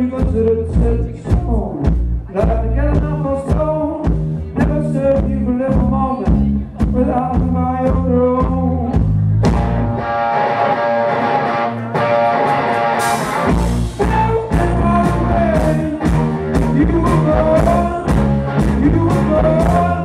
you consider set song. Like enough never you for a moment without my own. You were born, you were born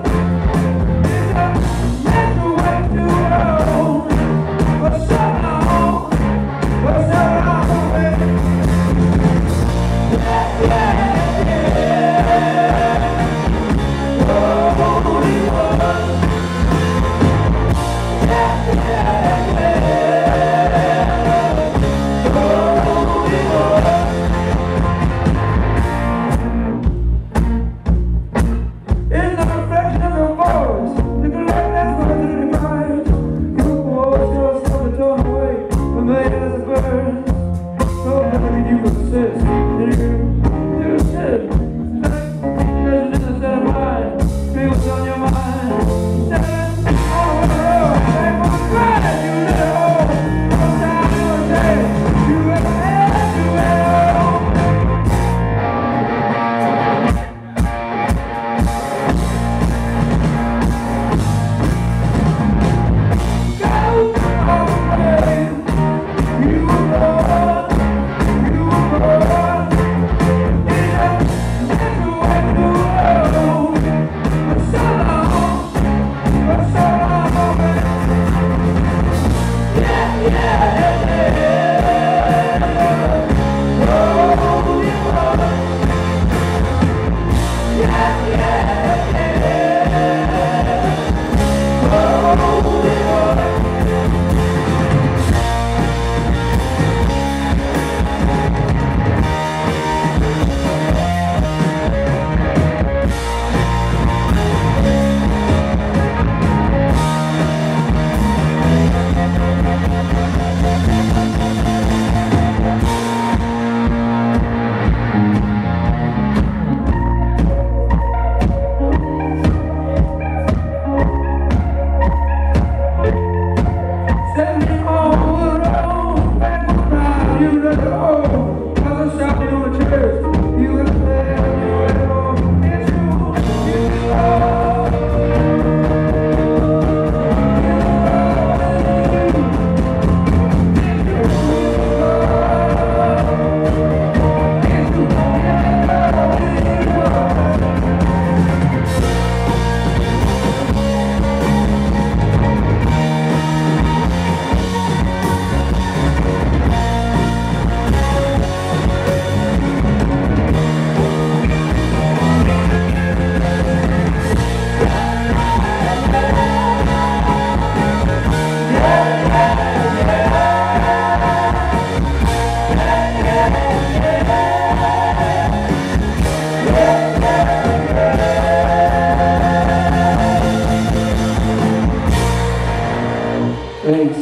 Thanks.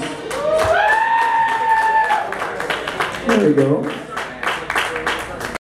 There we go.